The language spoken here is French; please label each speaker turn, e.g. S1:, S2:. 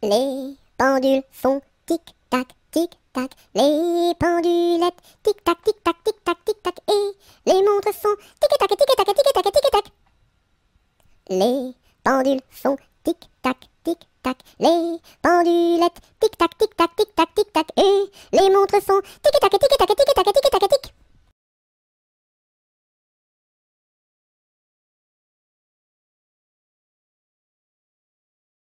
S1: Les pendules font tic-tac, tic-tac. Les pendulettes tic-tac, tic-tac, tic-tac, tic-tac. Et les montres font tic-tac, tic-tac, tic-tac, tic-tac. Les pendules font tic-tac, tic-tac. Les pendulettes tic-tac, tic-tac, tic-tac, tic-tac. Et les montres font tic-tac, tic-tac, tic-tac.